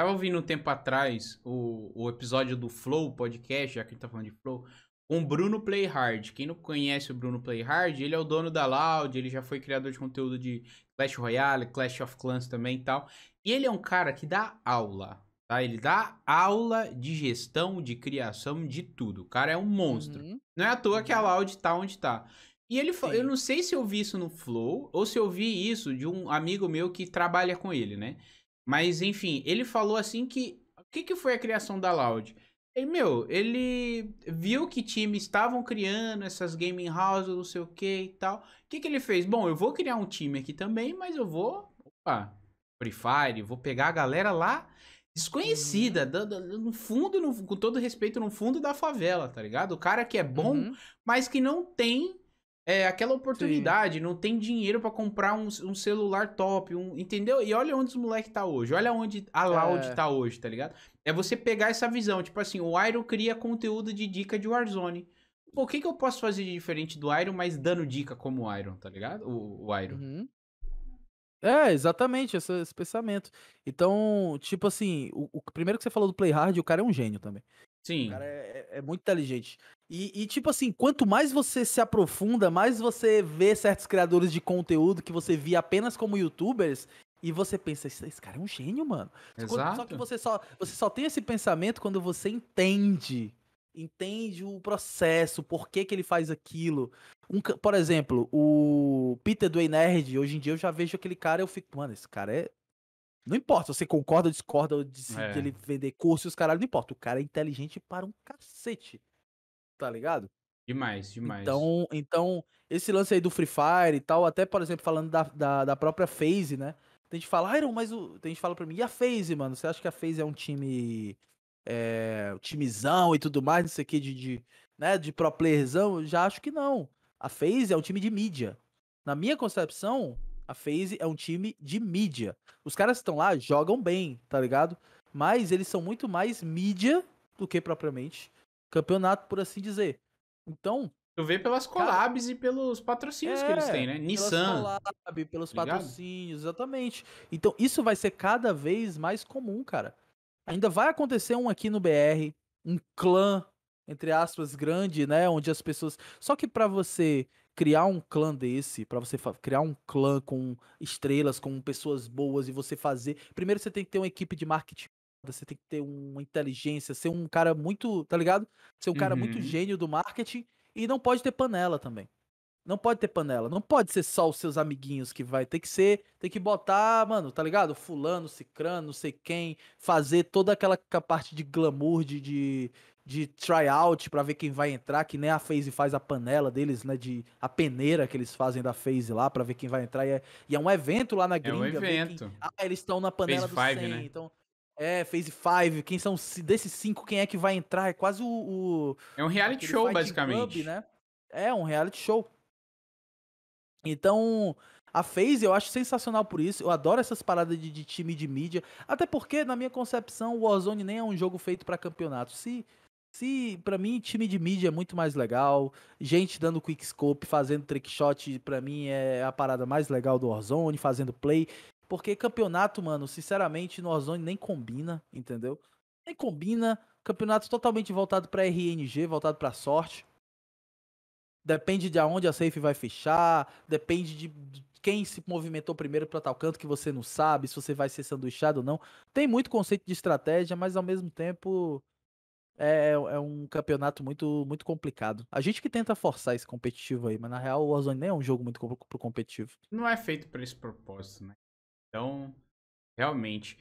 Tava ouvindo um tempo atrás o, o episódio do Flow podcast, já que a gente tá falando de Flow, com Bruno Playhard. Quem não conhece o Bruno Playhard, ele é o dono da Loud, ele já foi criador de conteúdo de Clash Royale, Clash of Clans também e tal. E ele é um cara que dá aula, tá? Ele dá aula de gestão, de criação, de tudo. O cara é um monstro. Uhum. Não é à toa que a Uhum. Loud tá onde tá. E ele fa- Sim. eu não sei se eu vi isso no Flow ou se eu vi isso de um amigo meu que trabalha com ele, né? Mas enfim, ele falou assim que o que, que foi a criação da Loud? Ele, meu, ele viu que times estavam criando essas gaming houses, não sei o que e tal. O que, que ele fez? Bom, eu vou criar um time aqui também, mas eu vou. Opa, Free Fire, vou pegar a galera lá desconhecida, Uhum. da- da- no fundo, no- com todo respeito, no fundo da favela, tá ligado? O cara que é bom, Uhum. mas que não tem é, aquela oportunidade, não tem dinheiro pra comprar um, um celular top, um, entendeu? E olha onde os moleque tá hoje, olha onde a Loud É. tá hoje, tá ligado? É você pegar essa visão, tipo assim, o Iron cria conteúdo de dica de Warzone. Pô, o que que eu posso fazer de diferente do Iron, mas dando dica como o Iron, tá ligado? O, o Iron. Uhum. É, exatamente, esse, esse pensamento. Então, tipo assim, o, o primeiro que você falou do Play Hard, o cara é um gênio também. Sim. O cara é, é- é muito inteligente. E, e, tipo assim, quanto mais você se aprofunda, mais você vê certos criadores de conteúdo que você via apenas como youtubers, e você pensa, esse, cara é um gênio, mano. Exato. Só que você só, você só tem esse pensamento quando você entende. Entende o processo, por que, que ele faz aquilo. Um por exemplo, o Peter do Ei Nerd, hoje em dia eu já vejo aquele cara, eu fico, mano, esse cara é. Não importa se você concorda ou discorda ou de, É. de ele vender curso e os caralho, não importa. O cara é inteligente para um cacete. Tá ligado? Demais, demais. Então, então, esse lance aí do Free Fire e tal, até, por exemplo, falando da, da, da própria FaZe, né? Tem gente que fala, Iron, mas o. Tem gente que fala pra mim, e a FaZe, mano? Você acha que a FaZe é um time. É, timezão e tudo mais, não sei o que, de, de, né, de pro playerzão? Eu já acho que não. A FaZe é um time de mídia. Na minha concepção, a FaZe é um time de mídia. Os caras que estão lá jogam bem, tá ligado? Mas eles são muito mais mídia do que propriamente campeonato, por assim dizer. Então, Tu vê pelas collabs e pelos patrocínios que eles têm, né? Nissan. collab, pelos ligado? patrocínios, exatamente. Então, isso vai ser cada vez mais comum, cara. Ainda vai acontecer um aqui no BR, um clã, entre aspas, grande, né? Onde as pessoas. Só que pra você criar um clã desse, pra você criar um clã com estrelas, com pessoas boas e você fazer. Primeiro você tem que ter uma equipe de marketing. Você tem que ter uma inteligência, ser um cara muito, tá ligado? Ser um cara muito Uhum. gênio do marketing e não pode ter panela também. Não pode ter panela, não pode ser só os seus amiguinhos que vai, tem que ser, tem que botar, mano, tá ligado? Fulano, cicrano, não sei quem, fazer toda aquela parte de glamour, de, de, de tryout pra ver quem vai entrar, que nem a FaZe faz a panela deles, né, de a peneira que eles fazem da FaZe lá pra ver quem vai entrar, e é, e é um evento lá na É um gringa, ver quem- evento. ah, eles estão na panela Phase do five, 100, né? então... É, Phase 5, quem são, desses cinco, quem é que vai entrar? É quase o- o, É um reality show, basicamente. Club, né? É um reality show. Então, a FaZe eu acho sensacional por isso. Eu adoro essas paradas de, de time de mídia. Até porque, na minha concepção, o Warzone nem é um jogo feito pra campeonato. Se, se para mim, time de mídia é muito mais legal. Gente dando quickscope, fazendo trickshot, pra mim é a parada mais legal do Warzone, fazendo play. Porque campeonato, mano, sinceramente, no Warzone nem combina, entendeu? Nem combina. Campeonato totalmente voltado pra RNG, voltado pra sorte. Depende de aonde a safe vai fechar, depende de quem se movimentou primeiro pra tal canto que você não sabe, se você vai ser sanduichado ou não. Tem muito conceito de estratégia, mas ao mesmo tempo é, é um campeonato muito, muito complicado. A gente que tenta forçar esse competitivo aí, mas na real o Warzone nem é um jogo muito pro competitivo. Não é feito pra esse propósito, né? Então, realmente.